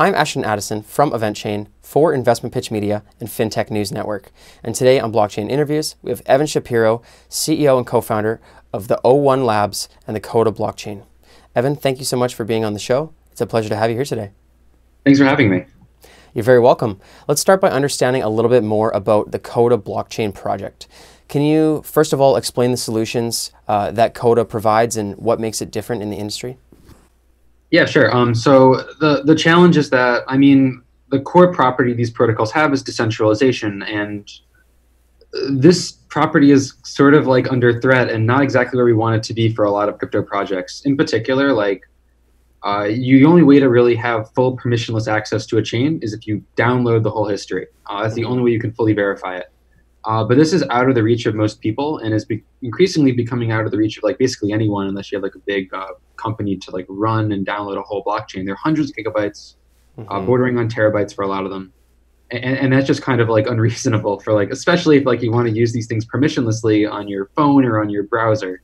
I'm Ashton Addison from EventChain for Investment Pitch Media and FinTech News Network. And today on Blockchain Interviews, we have Evan Shapiro, CEO and co founder of the O1 Labs and the Coda blockchain. Evan, thank you so much for being on the show. It's a pleasure to have you here today. Thanks for having me. You're very welcome. Let's start by understanding a little bit more about the Coda blockchain project. Can you, first of all, explain the solutions uh, that Coda provides and what makes it different in the industry? Yeah, sure. Um, so the the challenge is that I mean the core property these protocols have is decentralization, and this property is sort of like under threat and not exactly where we want it to be for a lot of crypto projects. In particular, like uh, you, the only way to really have full permissionless access to a chain is if you download the whole history. Uh, that's the only way you can fully verify it. Uh, but this is out of the reach of most people and is be- increasingly becoming out of the reach of like basically anyone unless you have like a big uh, company to like run and download a whole blockchain. They're hundreds of gigabytes, uh, mm-hmm. uh, bordering on terabytes for a lot of them. And, and that's just kind of like unreasonable for like, especially if like you want to use these things permissionlessly on your phone or on your browser.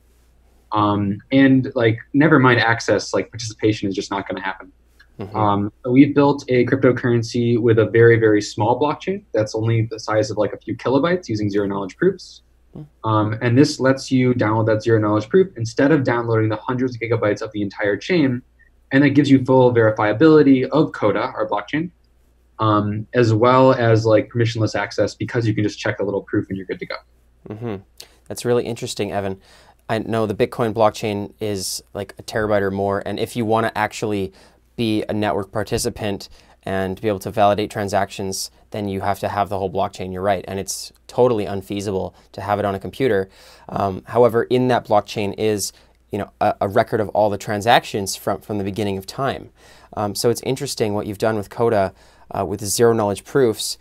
Um, and like, never mind access, like participation is just not going to happen. Mm-hmm. Um, we've built a cryptocurrency with a very, very small blockchain that's only the size of like a few kilobytes using zero knowledge proofs. Hmm. Um, and this lets you download that zero knowledge proof instead of downloading the hundreds of gigabytes of the entire chain. And that gives you full verifiability of Coda, our blockchain, um, as well as like permissionless access because you can just check a little proof and you're good to go. Mm-hmm. That's really interesting, Evan. I know the Bitcoin blockchain is like a terabyte or more, and if you want to actually be a network participant and be able to validate transactions, then you have to have the whole blockchain. You're right, and it's totally unfeasible to have it on a computer. Um, however, in that blockchain is you know a, a, record of all the transactions from from the beginning of time. Um, so it's interesting what you've done with Coda uh, with zero knowledge proofs.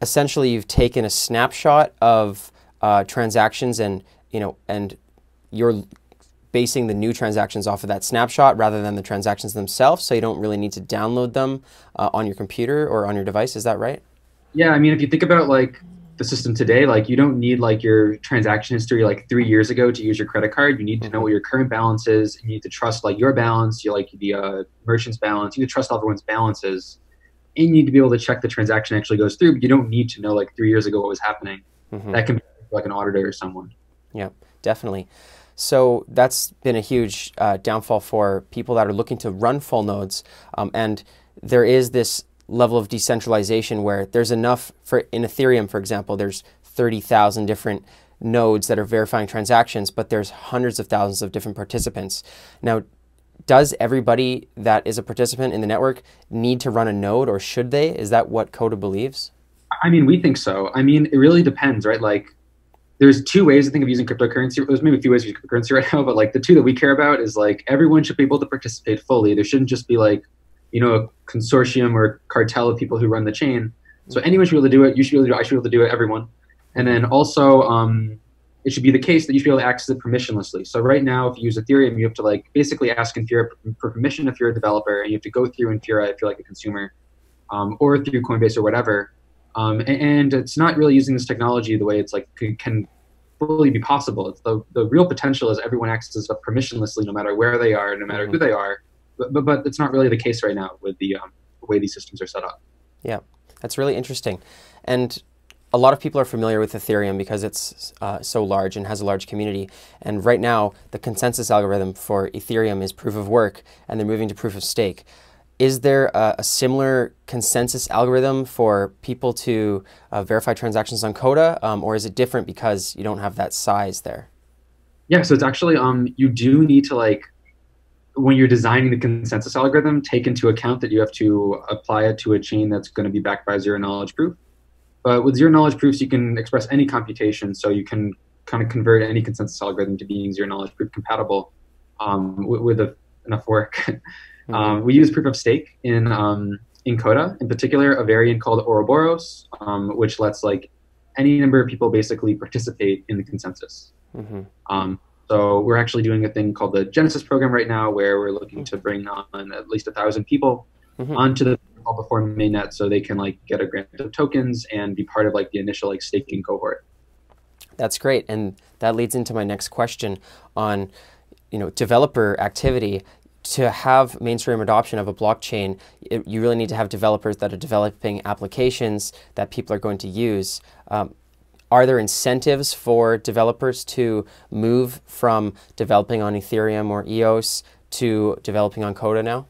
Essentially, you've taken a snapshot of uh, transactions and you know and you're basing the new transactions off of that snapshot rather than the transactions themselves. So you don't really need to download them uh, on your computer or on your device. Is that right? Yeah, I mean, if you think about like the system today, like you don't need like your transaction history like three years ago to use your credit card. You need to know mm-hmm. what your current balance is. You need to trust like your balance, you like the uh, merchant's balance. You need to trust everyone's balances, and you need to be able to check the transaction actually goes through. But you don't need to know like three years ago what was happening. Mm-hmm. That can be like an auditor or someone. Yeah, definitely. So that's been a huge uh, downfall for people that are looking to run full nodes. Um, and there is this level of decentralization where there's enough for in Ethereum, for example, there's 30,000 different nodes that are verifying transactions, but there's hundreds of thousands of different participants. Now, does everybody that is a participant in the network need to run a node or should they? Is that what Coda believes? I mean, we think so. I mean, it really depends, right? Like, there's two ways I think of using cryptocurrency. There's maybe a few ways to use cryptocurrency right now, but like the two that we care about is like everyone should be able to participate fully. There shouldn't just be like, you know, a consortium or cartel of people who run the chain. So anyone should be able to do it. You should be able to do it. I should be able to do it. Everyone. And then also, um, it should be the case that you should be able to access it permissionlessly. So right now, if you use Ethereum, you have to like basically ask Infura for permission if you're a developer, and you have to go through Infura if you're like a consumer, um, or through Coinbase or whatever. Um, and, it's not really using this technology the way it's like can fully be possible. It's the, the real potential is everyone accesses it permissionlessly, no matter where they are, no matter mm-hmm. who they are. But, but, but it's not really the case right now with the, um, the way these systems are set up. Yeah, that's really interesting. And a lot of people are familiar with Ethereum because it's uh, so large and has a large community. And right now, the consensus algorithm for Ethereum is proof of work, and they're moving to proof of stake. Is there a, a similar consensus algorithm for people to uh, verify transactions on Coda, um, or is it different because you don't have that size there? Yeah, so it's actually um, you do need to like when you're designing the consensus algorithm, take into account that you have to apply it to a chain that's going to be backed by zero knowledge proof. But with zero knowledge proofs, you can express any computation, so you can kind of convert any consensus algorithm to being zero knowledge proof compatible um, with, with a, enough work. Mm-hmm. Um, we use proof of stake in um, in Coda, in particular, a variant called Ouroboros, um, which lets like any number of people basically participate in the consensus. Mm-hmm. Um, so we're actually doing a thing called the Genesis program right now, where we're looking to bring on at least a thousand people mm-hmm. onto the before mainnet, so they can like get a grant of tokens and be part of like the initial like staking cohort. That's great, and that leads into my next question on, you know, developer activity to have mainstream adoption of a blockchain, it, you really need to have developers that are developing applications that people are going to use. Um, are there incentives for developers to move from developing on Ethereum or EOS to developing on Coda now?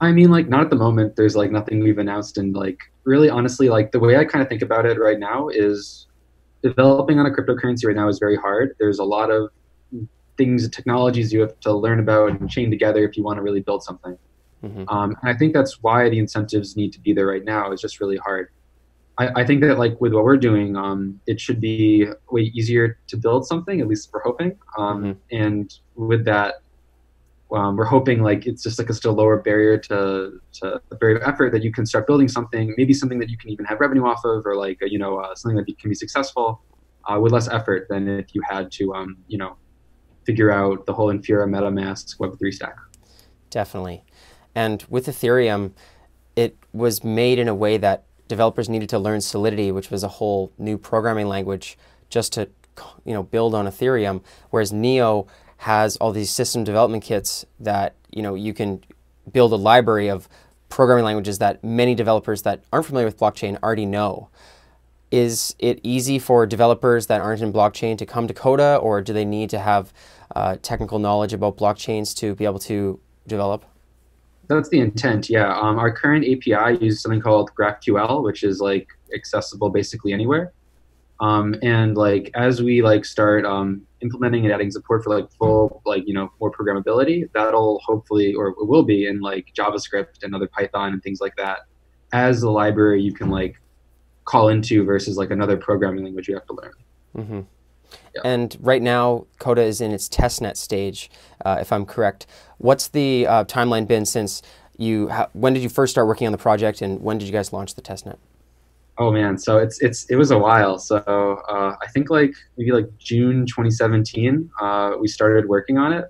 I mean, like, not at the moment. There's like nothing we've announced, and like, really, honestly, like the way I kind of think about it right now is developing on a cryptocurrency right now is very hard. There's a lot of things, technologies you have to learn about and chain together if you want to really build something. Mm-hmm. Um, and I think that's why the incentives need to be there right now. It's just really hard. I, I think that like with what we're doing, um, it should be way easier to build something. At least we're hoping. Um, mm-hmm. And with that, um, we're hoping like it's just like a still lower barrier to to the barrier of effort that you can start building something, maybe something that you can even have revenue off of, or like you know uh, something that can be successful uh, with less effort than if you had to um, you know figure out the whole Infura MetaMask Web3 stack. Definitely. And with Ethereum, it was made in a way that developers needed to learn Solidity, which was a whole new programming language just to you know build on Ethereum, whereas Neo has all these system development kits that you know you can build a library of programming languages that many developers that aren't familiar with blockchain already know. Is it easy for developers that aren't in blockchain to come to Coda, or do they need to have uh, technical knowledge about blockchains to be able to develop? That's the intent, yeah. Um, our current API uses something called GraphQL, which is like accessible basically anywhere. Um, and like as we like start um, implementing and adding support for like full like you know more programmability, that'll hopefully or will be in like JavaScript and other Python and things like that. As a library, you can like call into versus like another programming language you have to learn. Mm-hmm. Yeah. And right now, Coda is in its testnet stage, uh, if I'm correct. What's the uh, timeline been since you? when did you first start working on the project, and when did you guys launch the testnet? Oh man, so it's it's it was a while. So uh, I think like maybe like June 2017, uh, we started working on it.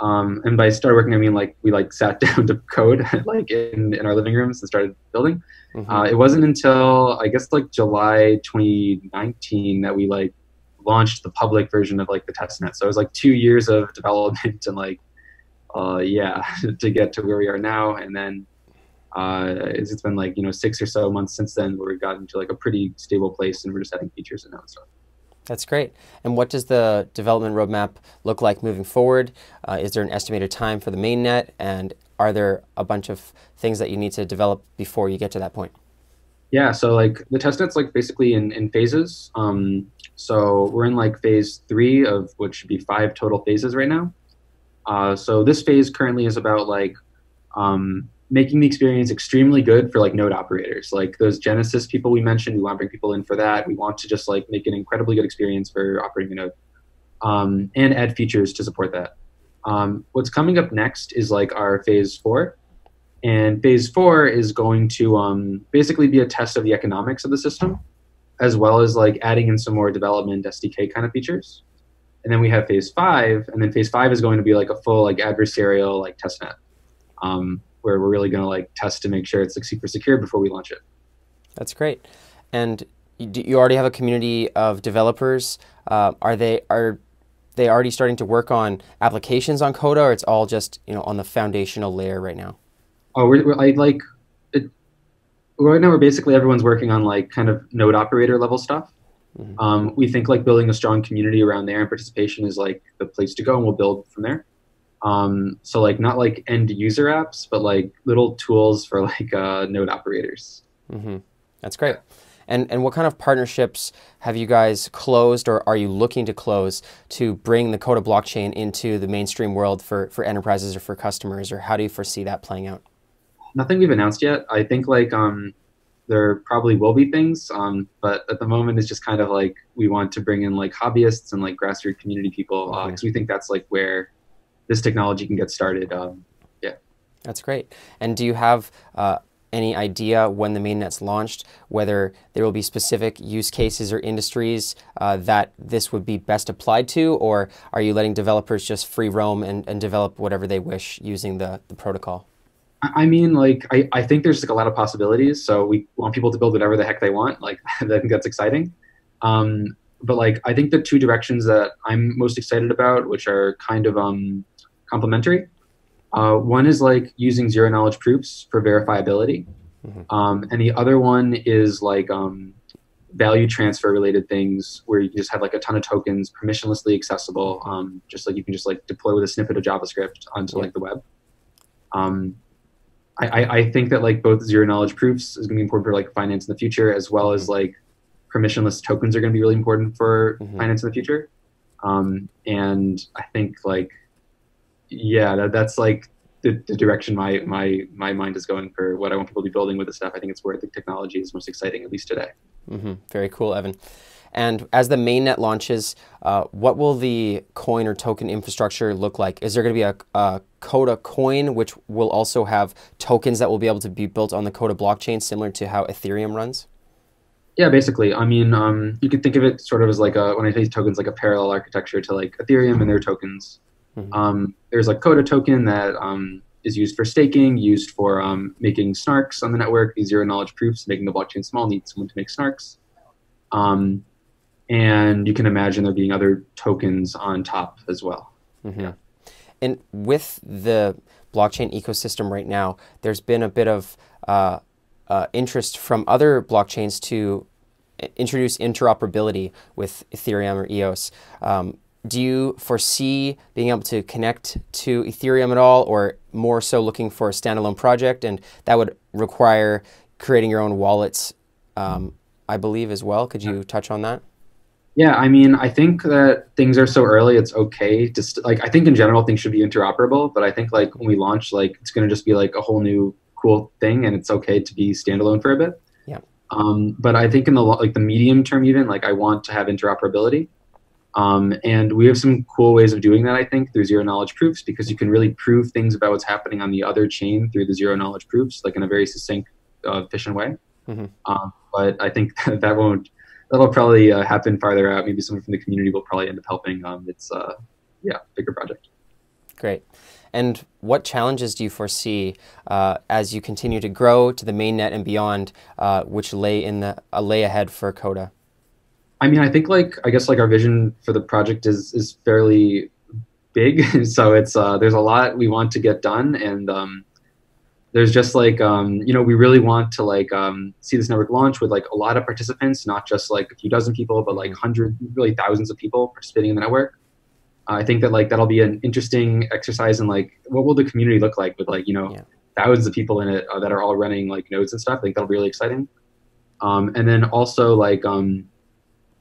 Um, and by start working, I mean like we like sat down to code like in, in our living rooms and started building. Mm-hmm. Uh, it wasn't until I guess like July 2019 that we like launched the public version of like the testnet. So it was like two years of development and like, uh, yeah, to get to where we are now. And then uh, it's been like you know six or so months since then where we've gotten to like a pretty stable place and we're just adding features and stuff. That's great. And what does the development roadmap look like moving forward? Uh, is there an estimated time for the mainnet? And are there a bunch of things that you need to develop before you get to that point? Yeah, so like the testnet's like basically in, in phases. Um, so we're in like phase three of which should be five total phases right now. Uh, so this phase currently is about like um, making the experience extremely good for like node operators, like those Genesis people we mentioned. We want to bring people in for that. We want to just like make an incredibly good experience for operating a node, um, and add features to support that. Um, what's coming up next is like our phase four, and phase four is going to um, basically be a test of the economics of the system, as well as like adding in some more development SDK kind of features. And then we have phase five, and then phase five is going to be like a full like adversarial like testnet. Um, where we're really going to like test to make sure it's like super secure before we launch it. That's great. And you already have a community of developers. Uh, are they are they already starting to work on applications on Coda, or it's all just you know on the foundational layer right now? Oh, we're, we're I, like it, right now. We're basically everyone's working on like kind of node operator level stuff. Mm-hmm. Um, we think like building a strong community around there and participation is like the place to go, and we'll build from there. Um, so like not like end user apps, but like little tools for like uh, node operators. Mm-hmm. That's great. And and what kind of partnerships have you guys closed, or are you looking to close to bring the Coda blockchain into the mainstream world for for enterprises or for customers, or how do you foresee that playing out? Nothing we've announced yet. I think like um, there probably will be things, um, but at the moment it's just kind of like we want to bring in like hobbyists and like grassroots community people because uh, mm-hmm. we think that's like where this technology can get started. Um, yeah. That's great. And do you have uh, any idea when the mainnet's launched, whether there will be specific use cases or industries uh, that this would be best applied to, or are you letting developers just free roam and, and develop whatever they wish using the, the protocol? I mean, like, I, I think there's like a lot of possibilities. So we want people to build whatever the heck they want. Like, I think that's exciting. Um, but like, I think the two directions that I'm most excited about, which are kind of um, complementary. Uh, one is like using zero knowledge proofs for verifiability, mm-hmm. um, and the other one is like um, value transfer related things where you just have like a ton of tokens permissionlessly accessible, um, just like you can just like deploy with a snippet of JavaScript onto like the web. Um, I, I think that like both zero knowledge proofs is going to be important for like finance in the future, as well as like permissionless tokens are going to be really important for mm-hmm. finance in the future. Um, and I think like, yeah, that, that's like the, the, direction my, my, my mind is going for what I want people to be building with this stuff. I think it's where the technology is most exciting, at least today. Mm-hmm. Very cool, Evan. And as the mainnet launches, uh, what will the coin or token infrastructure look like? Is there going to be a, a, Coda coin, which will also have tokens that will be able to be built on the Coda blockchain, similar to how Ethereum runs? Yeah, basically. I mean, um, you could think of it sort of as like a, when I say tokens, like a parallel architecture to like Ethereum and their tokens. Mm-hmm. Um, there's a Coda token that um, is used for staking, used for um, making snarks on the network, these zero knowledge proofs, making the blockchain small, need someone to make snarks. Um, and you can imagine there being other tokens on top as well. Mm-hmm. Yeah. And with the blockchain ecosystem right now, there's been a bit of uh, uh, interest from other blockchains to introduce interoperability with Ethereum or EOS. Um, do you foresee being able to connect to Ethereum at all, or more so looking for a standalone project? And that would require creating your own wallets, um, I believe, as well. Could you touch on that? Yeah, I mean, I think that things are so early. It's okay to st- like. I think in general things should be interoperable, but I think like when we launch, like it's going to just be like a whole new cool thing, and it's okay to be standalone for a bit. Yeah. Um, but I think in the like the medium term, even like I want to have interoperability, um, and we have some cool ways of doing that. I think through zero knowledge proofs because you can really prove things about what's happening on the other chain through the zero knowledge proofs, like in a very succinct, uh, efficient way. Mm-hmm. Um, but I think that won't that'll probably uh, happen farther out. Maybe someone from the community will probably end up helping. Um, it's uh, yeah, bigger project. Great. And what challenges do you foresee uh, as you continue to grow to the mainnet and beyond, uh, which lay in the lay ahead for Coda? I mean, I think like I guess like our vision for the project is is fairly big. so it's uh, there's a lot we want to get done, and um, there's just like um, you know we really want to like um, see this network launch with like a lot of participants not just like a few dozen people but like hundreds really thousands of people participating in the network uh, i think that like that'll be an interesting exercise in like what will the community look like with like you know yeah. thousands of people in it uh, that are all running like nodes and stuff i think that'll be really exciting um, and then also like um,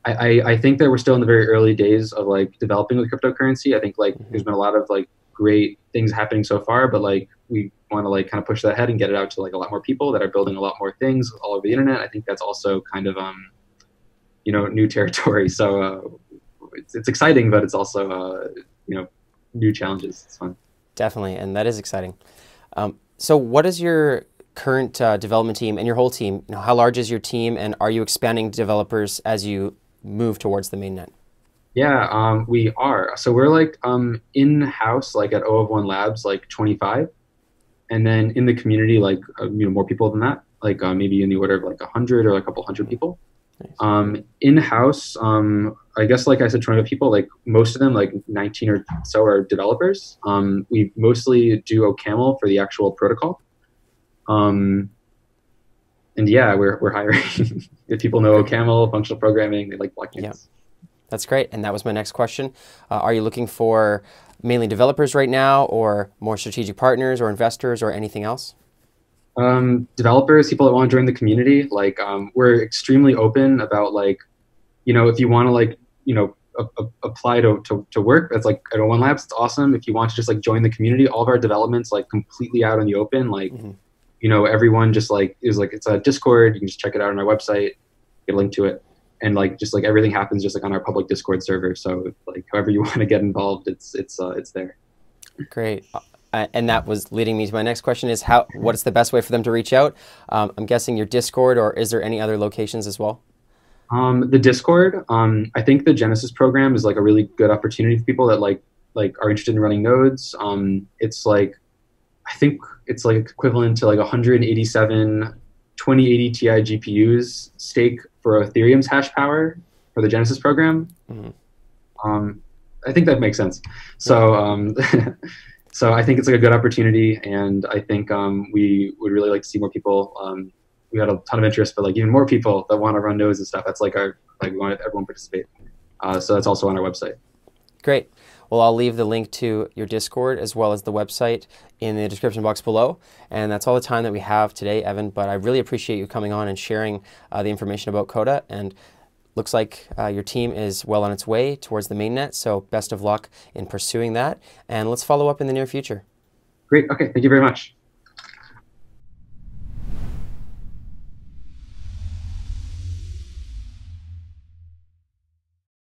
I, I, think that we're still in the very early days of like developing with cryptocurrency i think like mm-hmm. there's been a lot of like great things happening so far but like we want to like kind of push that ahead and get it out to like a lot more people that are building a lot more things all over the internet. I think that's also kind of um, you know, new territory. So uh, it's it's exciting, but it's also uh, you know, new challenges. It's fun. Definitely, and that is exciting. Um, so, what is your current uh, development team and your whole team? You know, how large is your team, and are you expanding developers as you move towards the mainnet? Yeah, um, we are. So we're like um, in house, like at O of One Labs, like 25 and then in the community, like uh, you know, more people than that, like uh, maybe in the order of like a hundred or a couple hundred people. Nice. Um, in house, um, I guess like I said, 20 people, like most of them, like 19 or so are developers. Um, we mostly do OCaml for the actual protocol. Um, and yeah, we're, we're hiring. if people know OCaml, functional programming, they like blockchains. Yeah. That's great. And that was my next question. Uh, are you looking for mainly developers right now, or more strategic partners, or investors, or anything else? Um, developers, people that want to join the community. Like um, we're extremely open about like, you know, if you want to like, you know, apply to, to, to work, that's like at O1 Labs, it's awesome. If you want to just like join the community, all of our developments like completely out in the open. Like, mm-hmm. You know, everyone just like is like it's a Discord. You can just check it out on our website, get a link to it. And like just like everything happens just like on our public discord server. So like however you want to get involved it's it's uh, it's there. Great. Uh, and that was leading me to my next question is how what's the best way for them to reach out? Um, i'm guessing your discord or is there any other locations as well? Um, the discord um, i think the genesis program is like a really good opportunity for people that like like are interested in running nodes. Um, it's like i think it's like equivalent to like 187 2080 Ti GPUs stake for Ethereum's hash power for the Genesis program. Mm-hmm. Um, I think that makes sense. So, um, so I think it's like a good opportunity, and I think um, we would really like to see more people. Um, we had a ton of interest, but like even more people that want to run nodes and stuff. That's like our like we want everyone to participate. Uh, so that's also on our website. Great. Well, I'll leave the link to your Discord as well as the website in the description box below. And that's all the time that we have today, Evan. But I really appreciate you coming on and sharing uh, the information about Coda. And looks like uh, your team is well on its way towards the mainnet. So best of luck in pursuing that. And let's follow up in the near future. Great. Okay. Thank you very much.